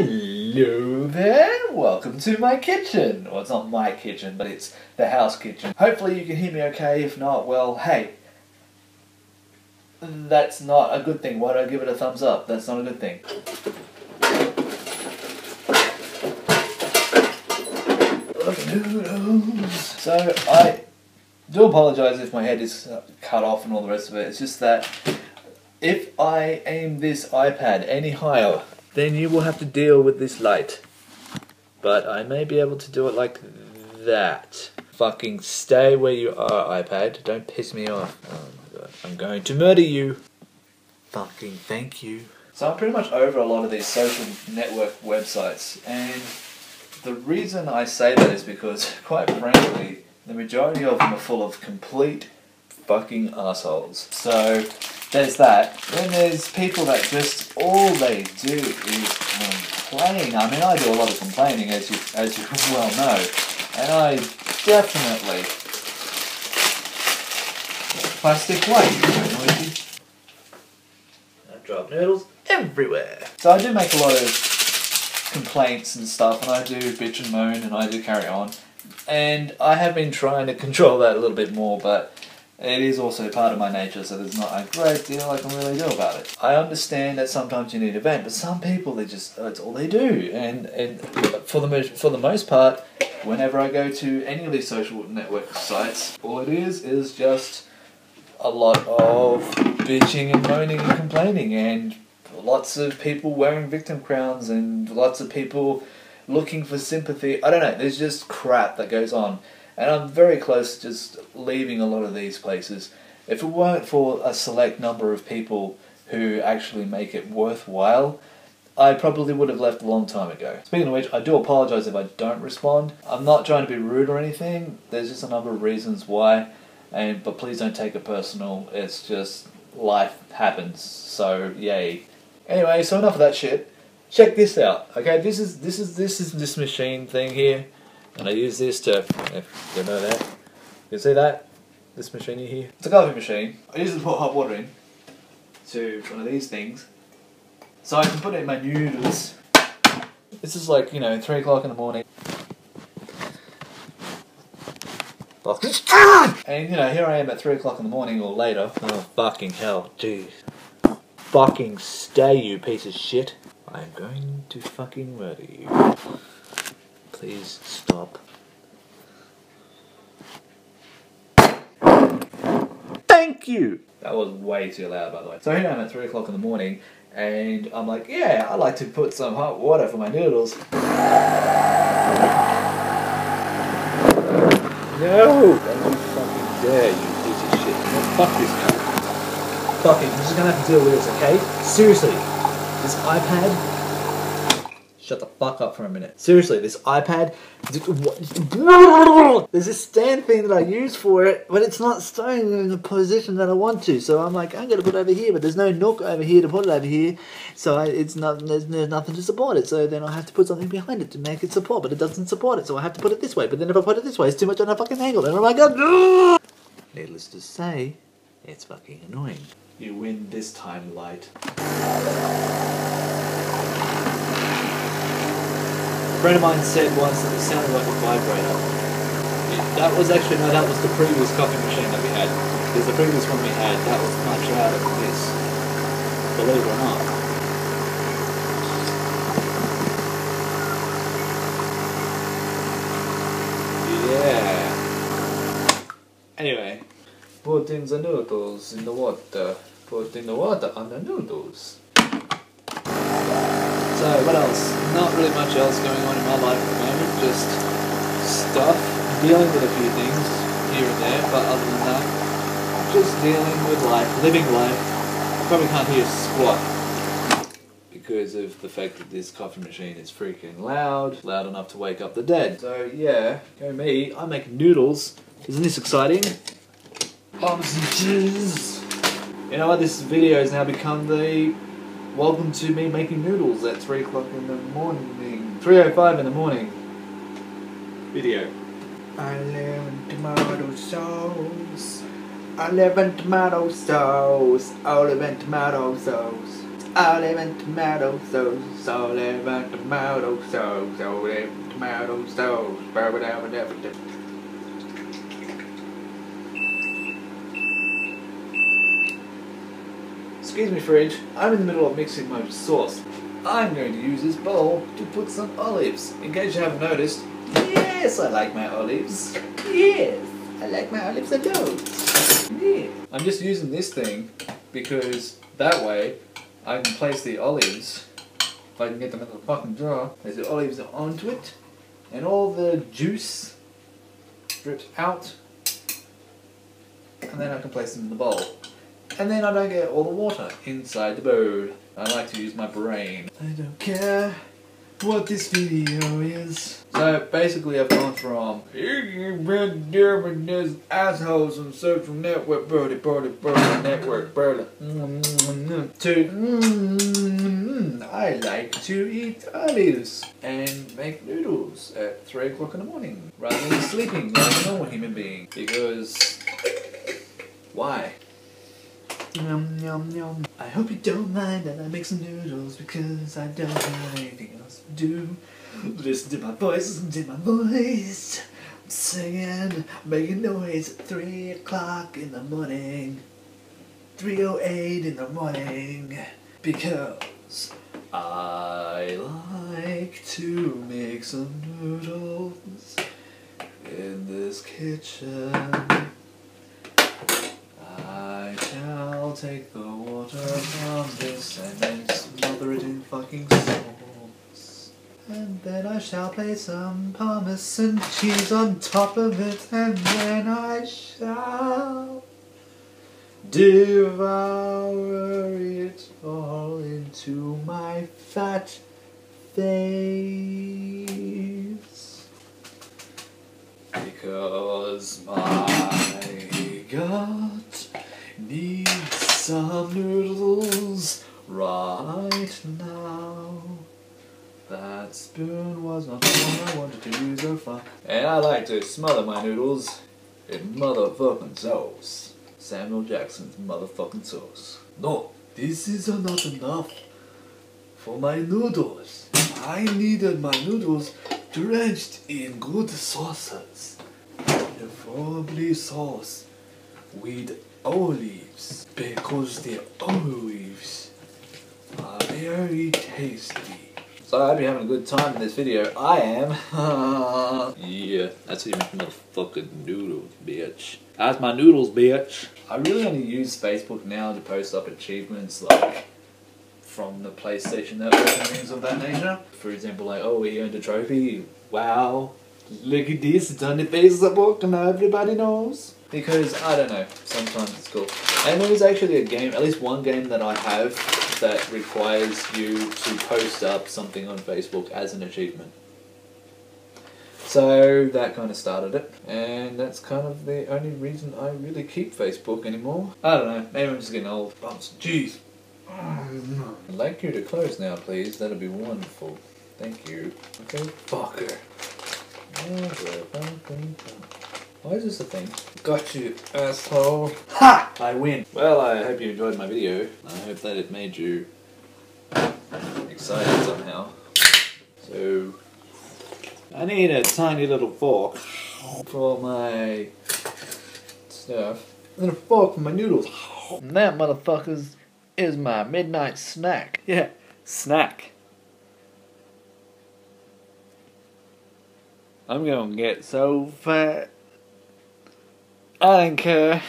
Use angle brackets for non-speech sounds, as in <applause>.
Hello there, welcome to my kitchen. Well, it's not my kitchen, but it's the house kitchen. Hopefully, you can hear me okay. If not, well, hey, that's not a good thing. Why don't I give it a thumbs up? That's not a good thing. So, I do apologise if my head is cut off and all the rest of it. It's just that if I aim this iPad any higher, then you will have to deal with this light. But I may be able to do it like that. Fucking stay where you are, iPad. Don't piss me off. Oh my god. I'm going to murder you. Fucking thank you. So I'm pretty much over a lot of these social network websites, and the reason I say that is because, <laughs> quite frankly, the majority of them are full of complete fucking assholes. So there's that. Then there's people that just all they do is complain. I mean, I do a lot of complaining, as you as you <laughs> well know, and I definitely plastic white. I drop noodles everywhere. So I do make a lot of complaints and stuff, and I do bitch and moan, and I do carry on. And I have been trying to control that a little bit more, but it is also part of my nature, so there's not a great deal I can really do about it. I understand that sometimes you need a vent, but some people they just that's all they do, and and for the most for the most part, whenever I go to any of these social network sites, all it is is just a lot of bitching and moaning and complaining, and lots of people wearing victim crowns, and lots of people looking for sympathy. I don't know. There's just crap that goes on. And I'm very close to just leaving a lot of these places. If it weren't for a select number of people who actually make it worthwhile, I probably would have left a long time ago. Speaking of which, I do apologise if I don't respond. I'm not trying to be rude or anything. There's just a number of reasons why, and but please don't take it personal. It's just life happens. So yay. Anyway, so enough of that shit. Check this out. Okay, this is this is this is this machine thing here. And I use this to, if you know that, you see that? This machine here? It's a coffee machine. I use it to put hot water in to one of these things. So I can put it in my noodles. This is like, you know, 3 o'clock in the morning. And, you know, here I am at 3 o'clock in the morning or later. Oh, fucking hell, jeez. Fucking stay, you piece of shit. I'm going to fucking murder you. Please stop. Thank you! That was way too loud, by the way. So here I am at 3 o'clock in the morning, and I'm like, yeah, I like to put some hot water for my noodles. No! Don't you fucking dare, you piece of shit. No, fuck this guy. Fuck it, you're just gonna have to deal with this, okay? Seriously. This iPad Shut the fuck up for a minute. Seriously, this iPad. <laughs> There's this stand thing that I use for it, but it's not staying in the position that I want to. So I'm like, I'm gonna put it over here, but there's no nook over here to put it over here. So I, it's not. There's, there's nothing to support it. So then I have to put something behind it to make it support, but it doesn't support it. So I have to put it this way. But then if I put it this way, it's too much on a fucking angle. And I'm like, oh! needless to say, it's fucking annoying. You win this time, light. Friend of mine said once that it sounded like a vibrator. That was actually, no, that was the previous coffee machine that we had. Because the previous one we had, that was much louder than this. Believe it or not. Yeah. Anyway, putting the noodles in the water. Putting the water on the noodles. So what else? Not really much else going on in my life at the moment. Just stuff, dealing with a few things here and there, but other than that, just dealing with life, living life. I Probably can't hear squat because of the fact that this coffee machine is freaking loud, loud enough to wake up the dead. So yeah, go me. I make noodles. Isn't this exciting? Bombs and cheese. You know what? This video has now become the Welcome to me making noodles at 3 o'clock in the morning. 3.05 in the morning. Video. I live in tomato sauce. I live in tomato sauce. I live in tomato sauce. Olive and tomato sauce, olive and tomato sauce, olive and tomato sauce. Excuse me, fridge. I'm in the middle of mixing my sauce. I'm going to use this bowl to put some olives. In case you haven't noticed, yes, I like my olives. Yes, I like my olives a lot. Yeah. I'm just using this thing because that way I can place the olives, if I can get them in the fucking jar, there's the olives onto it, and all the juice drips out, and then I can place them in the bowl. And then I don't get all the water inside the bowl. I like to use my brain. I don't care what this video is. So basically I've gone from there's assholes on social network birdie birdie birdie network birdie to I like to eat olives and make noodles at 3 o'clock in the morning rather than sleeping like a normal human being because why? Yum, yum, yum. I hope you don't mind that I make some noodles because I don't have anything else to do. Listen to my voice, listen to my voice. I'm singing, making noise at 3 o'clock in the morning. 3.08 in the morning. Because I like to make some noodles in this kitchen. I shall take the water from this and then smother it in fucking sauce. And then I shall place some parmesan cheese on top of it and then I shall devour it all into my fat face. Because my needs some noodles right now. That spoon was not the one I wanted to use, oh fuck. And I like to smother my noodles in motherfucking sauce. Samuel Jackson's motherfucking sauce. No, this is not enough for my noodles. I needed my noodles drenched in good sauces. Preferably sauce with olives because the olives are very tasty. So I hope you're having a good time in this video. I am. <laughs> yeah, that's how you make motherfucking noodles, bitch. That's my noodles, bitch. I really only use Facebook now to post up achievements like from the PlayStation Network and things of that nature. For example, like, oh, we earned a trophy. Wow. Look at this, it's on the Facebook and everybody knows. Because, I don't know, sometimes it's cool. And there is actually a game, at least one game that I have that requires you to post up something on Facebook as an achievement. So that kind of started it, and that's kind of the only reason I really keep Facebook anymore. I don't know, maybe I'm just getting old. Bumps, jeez. I'd like you to close now, please. That'd be wonderful. Thank you. Okay, fucker. Why is this a thing? Got you, asshole. Ha! I win. Well, I hope you enjoyed my video. I hope that it made you excited somehow. So, I need a tiny little fork for my stuff. And a fork for my noodles. And that, motherfuckers, is my midnight snack. Yeah, snack. I'm gonna get so fat. I don't care.